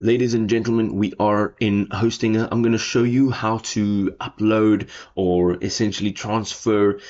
Ladies and gentlemen, we are in Hostinger. I'm going to show you how to upload or essentially transfer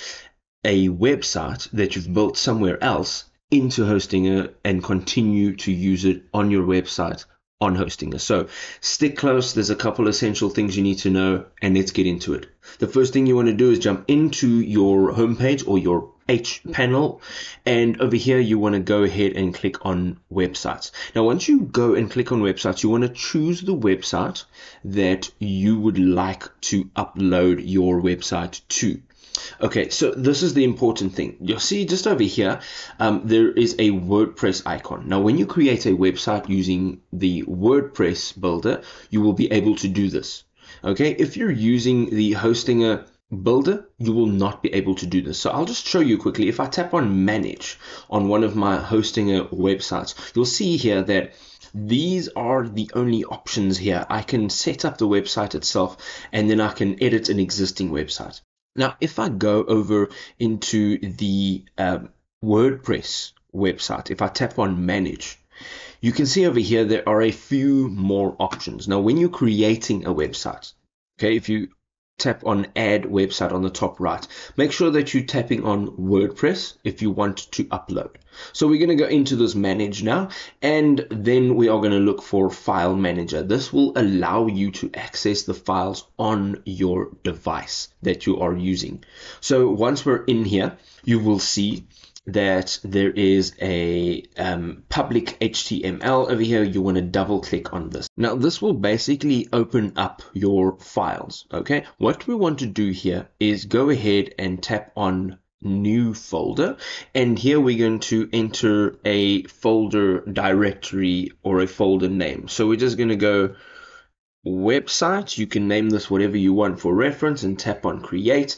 a website that you've built somewhere else into Hostinger and continue to use it on your website on Hostinger. So stick close. There's a couple essential things you need to know and let's get into it. The first thing you want to do is jump into your homepage or your H panel and over here you want to go ahead and click on websites. Now once you go and click on websites you want to choose the website that you would like to upload your website to. Okay, so this is the important thing. You'll see just over here, um, there is a WordPress icon. Now, when you create a website using the WordPress builder, you will be able to do this. Okay, if you're using the Hostinger builder, you will not be able to do this. So I'll just show you quickly. If I tap on manage on one of my Hostinger websites, you'll see here that these are the only options here. I can set up the website itself and then I can edit an existing website. Now, if I go over into the um, WordPress website, if I tap on manage, you can see over here there are a few more options. Now, when you're creating a website, okay, if you tap on add website on the top right. Make sure that you're tapping on WordPress if you want to upload. So we're going to go into this manage now and then we are going to look for file manager. This will allow you to access the files on your device that you are using. So once we're in here, you will see that there is a um, public HTML over here. You want to double click on this. Now this will basically open up your files. Okay. What we want to do here is go ahead and tap on new folder and here we're going to enter a folder directory or a folder name. So we're just going to go website. You can name this whatever you want for reference and tap on create.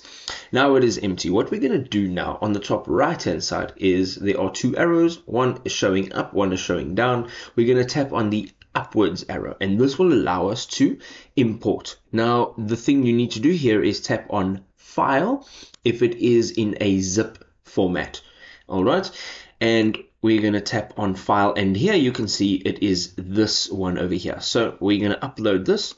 Now it is empty. What we're going to do now on the top right hand side is there are two arrows. One is showing up, one is showing down. We're going to tap on the upwards arrow and this will allow us to import. Now the thing you need to do here is tap on file if it is in a zip format. All right. And we're going to tap on file and here you can see it is this one over here so we're going to upload this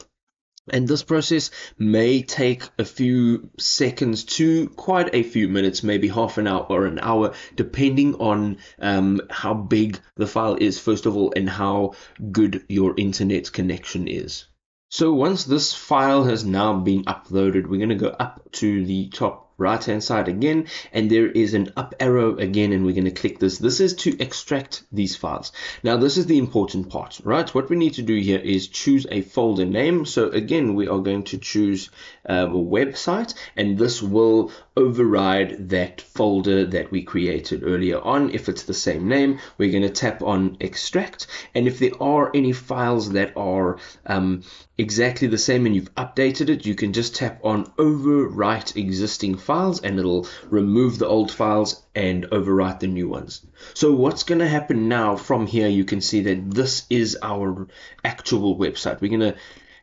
and this process may take a few seconds to quite a few minutes, maybe half an hour or an hour, depending on um, how big the file is, first of all, and how good your internet connection is. So once this file has now been uploaded, we're going to go up to the top right hand side again and there is an up arrow again and we're going to click this. This is to extract these files. Now this is the important part right? What we need to do here is choose a folder name. So again we are going to choose um, a website and this will override that folder that we created earlier on. If it's the same name we're going to tap on extract and if there are any files that are um, exactly the same and you've updated it you can just tap on overwrite existing files and it'll remove the old files and overwrite the new ones. So what's going to happen now from here, you can see that this is our actual website. We're going to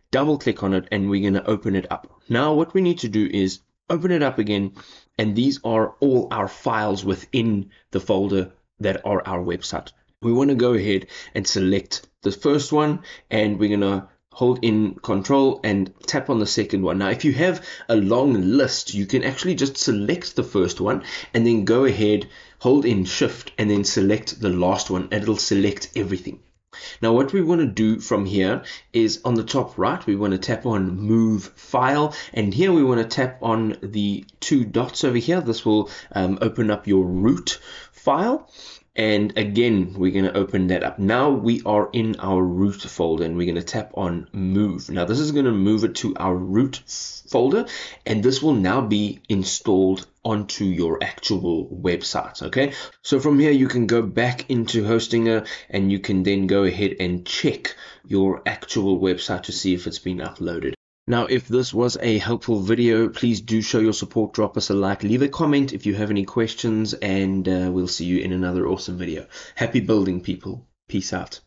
double click on it and we're going to open it up. Now what we need to do is open it up again and these are all our files within the folder that are our website. We want to go ahead and select the first one and we're going to hold in control and tap on the second one. Now, if you have a long list, you can actually just select the first one and then go ahead, hold in shift and then select the last one and it'll select everything. Now what we want to do from here is on the top right, we want to tap on move file and here we want to tap on the two dots over here. This will um, open up your root file and again we're going to open that up. Now we are in our root folder and we're going to tap on move. Now this is going to move it to our root folder and this will now be installed onto your actual website okay? So from here you can go back into hostinger and you can then go ahead and check your actual website to see if it's been uploaded now, if this was a helpful video, please do show your support, drop us a like, leave a comment if you have any questions, and uh, we'll see you in another awesome video. Happy building, people. Peace out.